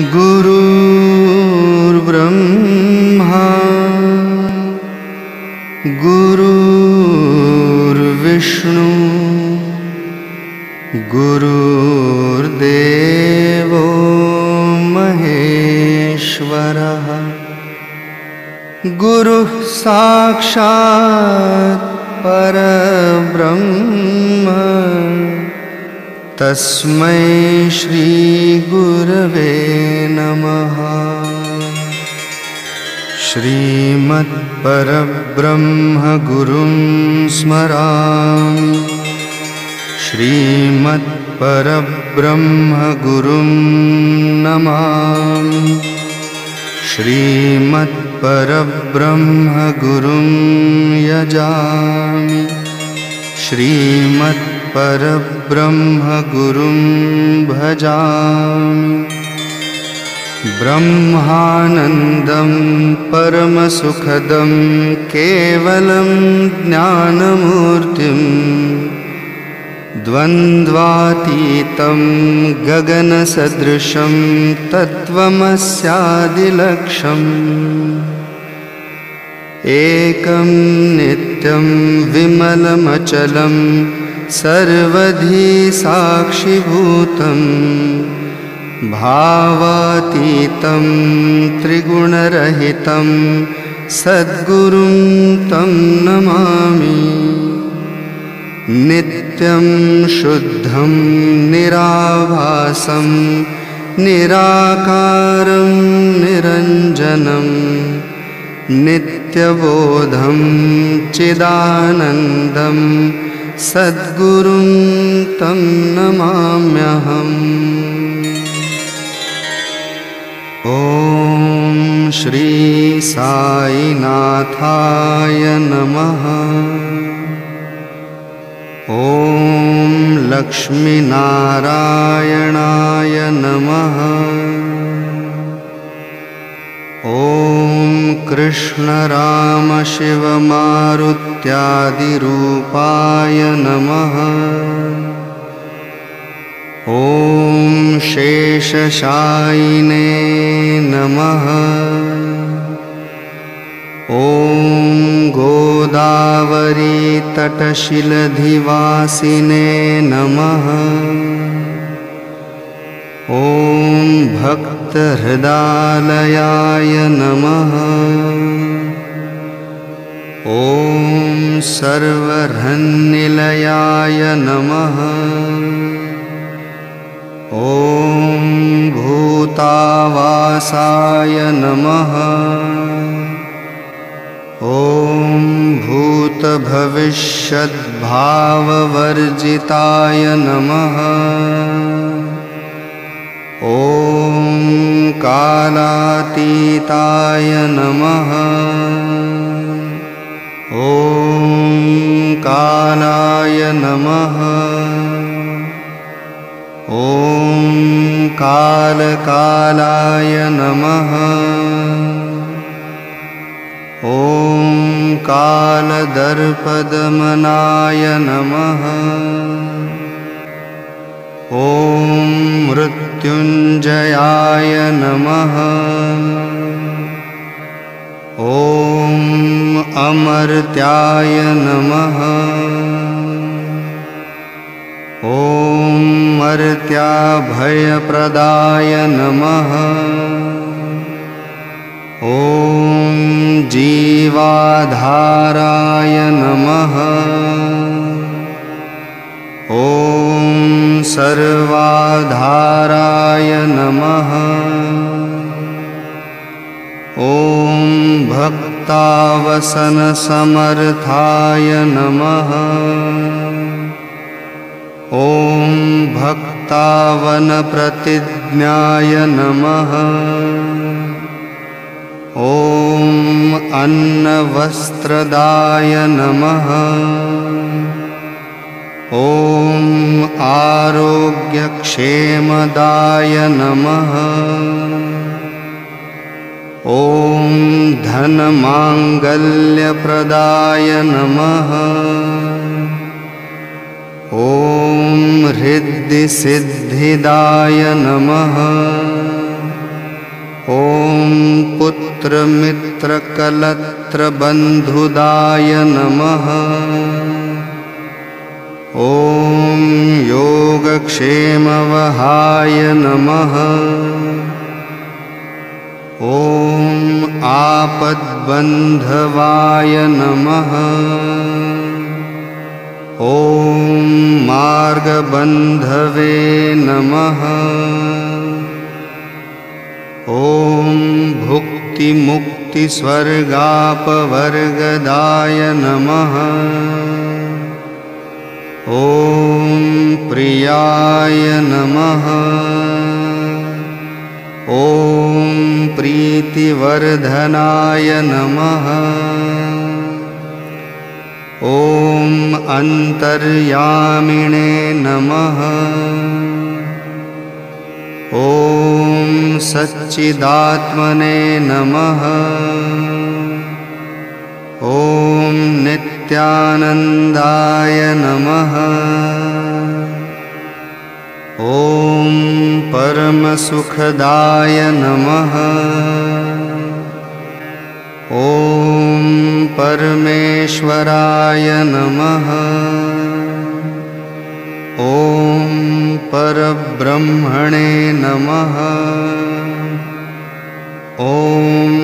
गुरुर्ब्रह्मा। गुरुर्विष्णु। गुरुर्देवो महेश्वरः। गुरुः साक्षात् परब्रह्म तस्मै श्रीगुरवे नमः। श्रीमत्परब्रह्मगुरुं स्मरामि। श्रीमत्परब्रह्मगुरुं नमामि। श्रीमत्परब्रह्मगुरुं यजामि श्रीमत्परब्रह्मगुरुं भजामि। ब्रह्मानन्दं परमसुखदं केवलं ज्ञानमूर्तिम् द्वन्द्वातीतं गगनसदृशं तत्त्वमस्यादिलक्षम्। एकं नित्यं विमलमचलं सर्वधी साक्षिभूतं भावातीतं त्रिगुणरहितं सद्गुरुं तं नमामि। नित्यं शुद्धं निराभासं निराकारं निरञ्जनं नित्यबोधं चिदानन्दं सद्गुरुं तं नमाम्यहम्। ॐ श्रीसाईनाथाय नमः। ॐ लक्ष्मीनारायणाय नमः कृष्णरामशिवमारुत्यादिरूपाय नमः। ॐ शेषशायिने नमः। ॐ गोदावरीतटशिलधिवासिने नमः ॐ भक्तहृदालयाय नमः। ॐ सर्वरन्निलयाय नमः। ॐ भूतावासाय नमः। ॐ भूतभविष्यद्भाववर्जिताय नमः ॐ कालातीताय नमः। ॐ कालाय नमः। ॐ कालकालाय नमः। ॐ कालदर्पदमनाय नमः ॐ मृत्युञ्जयाय नमः। ॐ अमर्त्याय नमः। ॐ मर्त्याभयप्रदाय नमः। ॐ जीवाधाराय नमः ॐ सर्वाधाराय नमः। ॐ भक्तावसनसमर्थाय नमः। ॐ भक्तावनप्रतिज्ञाय नमः। ॐ अन्नवस्त्रदाय नमः ॐ आरोग्यक्षेमदाय नमः। ॐ धनमाङ्गल्यप्रदाय नमः। ॐ हृद्यसिद्धिदाय नमः। पुत्रमित्रकलत्रबन्धुदाय नमः ॐ योगक्षेमवहाय नमः। ॐ आपद्बन्धवाय नमः। ॐ मार्गबन्धवे नमः। ॐ भुक्तिमुक्तिस्वर्गापवर्गदाय नमः ॐ प्रियाय नमः। ॐ प्रीतिवर्धनाय नमः। ॐ अन्तर्यामिणे नमः। ॐ सच्चिदात्मने नमः। ॐ नित्यानन्दाय नमः। ॐ परमसुखदाय नमः। ॐ परमेश्वराय नमः। ॐ परब्रह्मणे नमः। ॐ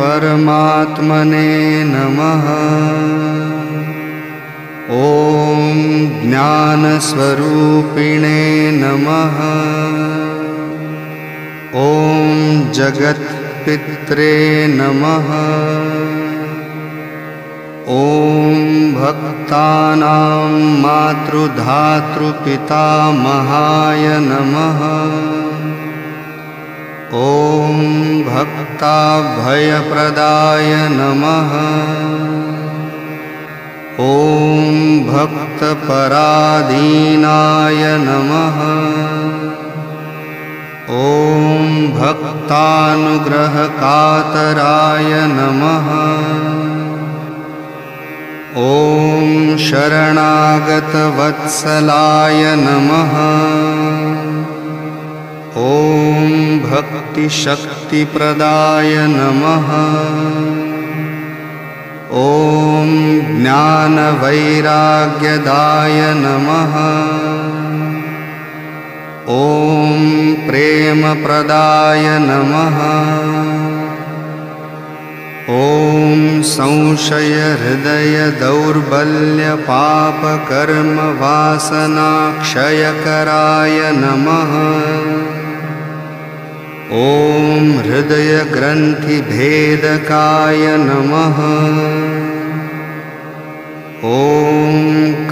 परमात्मने नमः ॐ ज्ञानस्वरूपिणे नमः। ॐ जगत्पित्रे नमः। ॐ भक्तानां मातृधातृपितामहाय नमः। ॐ भक्ताभयप्रदाय नमः ॐ भक्तपराधीनाय नमः। ॐ भक्तानुग्रहकातराय नमः। ॐ शरणागतवत्सलाय नमः। ॐ भक्तिशक्तिप्रदाय नमः ॐ ज्ञानवैराग्यदाय नमः। ॐ प्रेमप्रदाय नमः। ॐ संशयहृदयदौर्बल्यपापकर्मवासनाक्षयकराय नमः ॐ हृदयग्रन्थिभेदकाय नमः। ॐ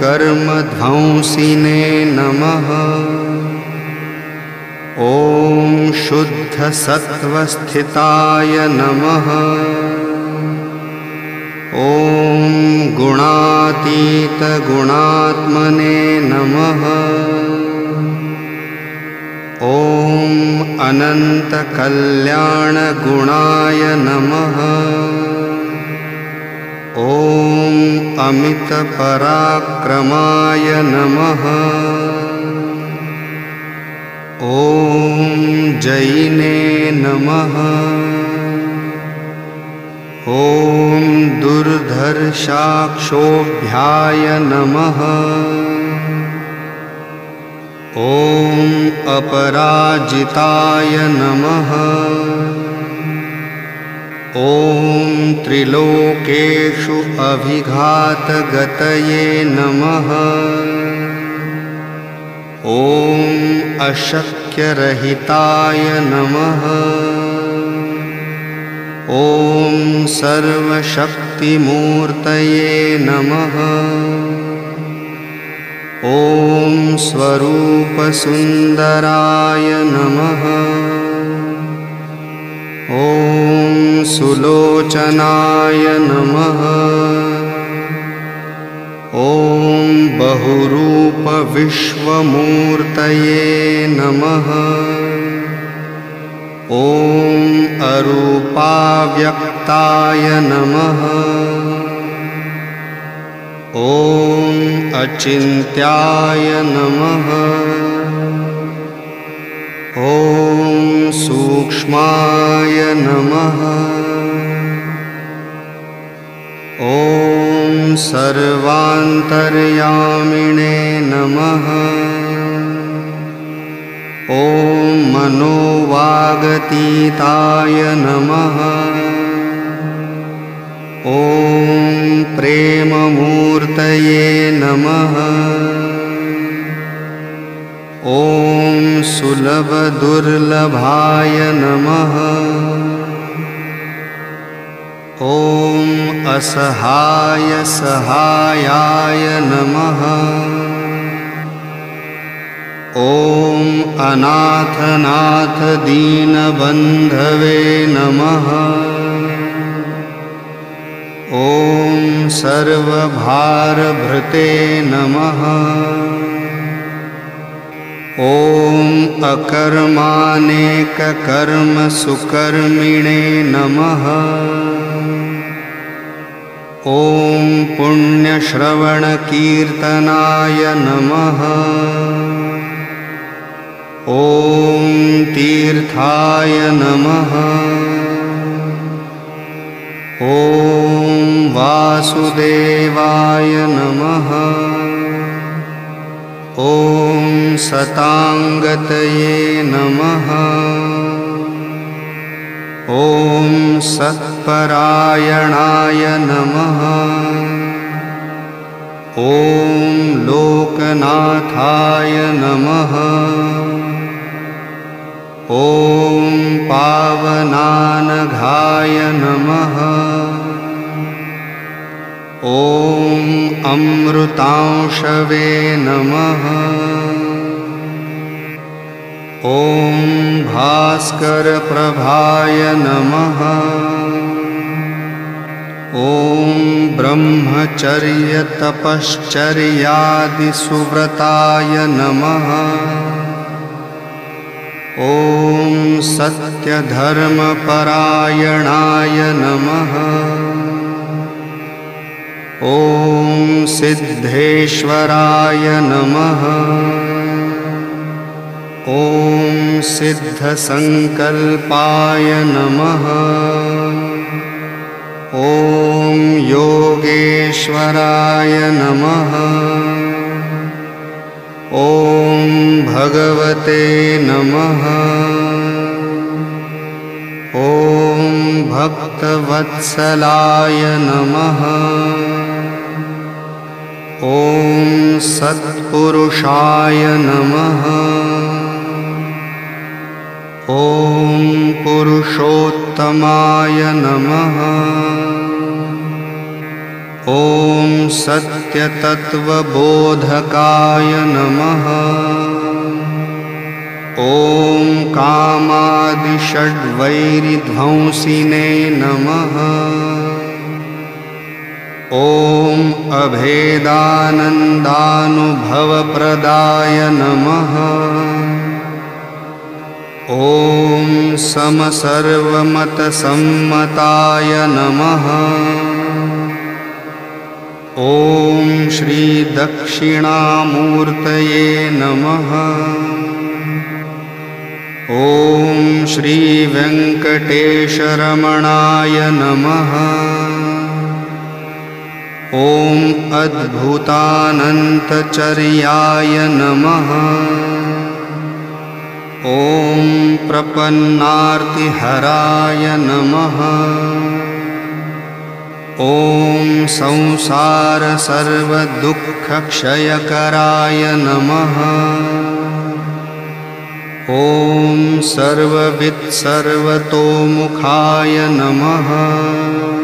कर्मध्वंसिने नमः। ॐ शुद्धसत्त्वस्थिताय नमः। ॐ गुणातीतगुणात्मने नमः ॐ अनन्तकल्याणगुणाय नमः। ॐ अमितपराक्रमाय नमः। ॐ जैने नमः। ॐ दुर्धर्षाक्षोभ्याय नमः ॐ अपराजिताय नमः। ॐ त्रिलोकेषु अभिघातगतये नमः। ॐ अशक्यरहिताय नमः। ॐ सर्वशक्तिमूर्तये नमः ॐ स्वरूपसुन्दराय नमः। ॐ सुलोचनाय नमः। ॐ बहुरूपविश्वमूर्तये नमः। ॐ अरूपाव्यक्ताय नमः ॐ अचिन्त्याय नमः। ॐ सूक्ष्माय नमः। ॐ सर्वान्तर्यामिणे नमः। ॐ मनोवागतीताय नमः। ॐ प्रेममूर्तये नमः ॐ सुलभदुर्लभाय नमः ॐ असहाय सहायाय नमः ॐ अनाथनाथ दीनबन्धवे नमः ॐ सर्वभारभृते नमः। ॐ अकर्मानेककर्मसुकर्मिणे नमः। ॐ पुण्यश्रवणकीर्तनाय नमः। ॐ तीर्थाय नमः। ॐ वासुदेवाय नमः। ॐ सताङ्गतये नमः। ॐ सत्परायणाय नमः। ॐ लोकनाथाय नमः। ॐ पावनानघाय नमः अमृतांशवे नमः। ॐ भास्करप्रभाय नमः। ॐ ब्रह्मचर्यतपश्चर्यादिसुव्रताय नमः। ॐ सत्यधर्मपरायणाय नमः ॐ सिद्धेश्वराय नमः। ॐ सिद्धसङ्कल्पाय नमः। ॐ योगेश्वराय नमः। ॐ भगवते नमः। ॐ भक्तवत्सलाय नमः ॐ सत्पुरुषाय नमः। ॐ पुरुषोत्तमाय नमः। ॐ सत्यतत्त्वबोधकाय नमः। ॐ कामादिषड्वैरिध्वंसिने नमः ॐ अभेदानन्दानुभवप्रदाय नमः। ॐ समसर्वमतसम्मताय नमः। ॐ श्रीदक्षिणामूर्तये नमः। ॐ श्रीवेङ्कटेशरमणाय नमः ॐ अद्भुतानन्तचर्याय नमः। ॐ प्रपन्नार्तिहराय नमः। ॐ संसारसर्वदुःखक्षयकराय नमः। ॐ सर्ववित्सर्वतोमुखाय नमः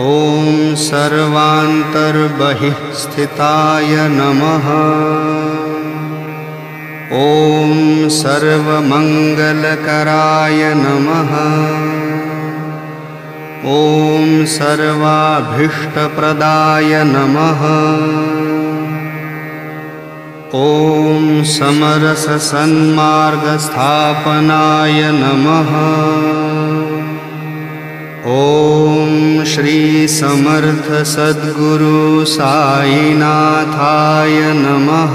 ॐ सर्वान्तर्बहिः स्थिताय नमः। ॐ सर्वमङ्गलकराय नमः। ॐ सर्वाभीष्टप्रदाय नमः। ॐ समरससन्मार्गस्थापनाय नमः ॐ श्रीसमर्थसद्गुरु साईनाथाय नमः